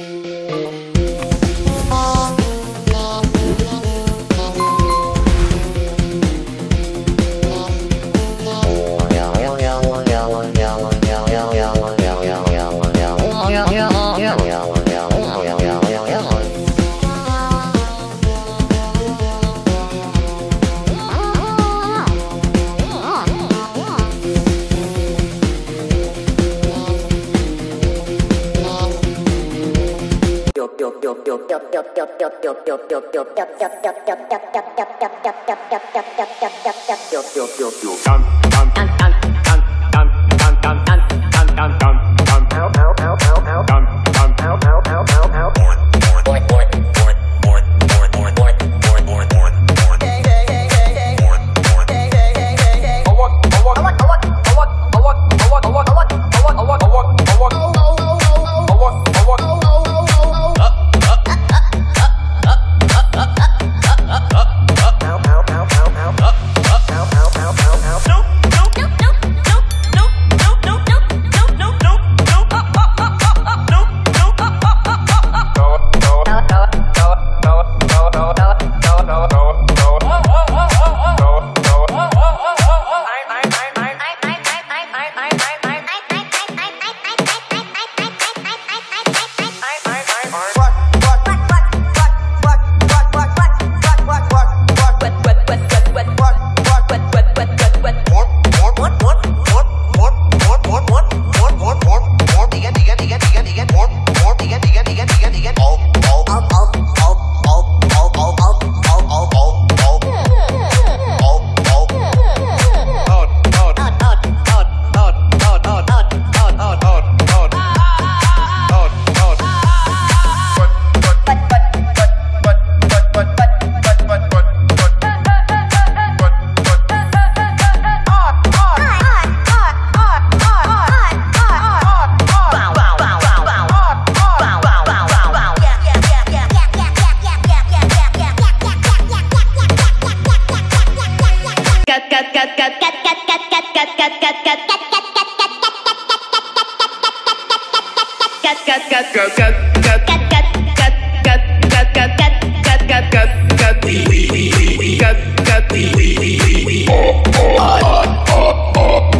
Música Done, done, done. Oh, oh, oh, oh, oh.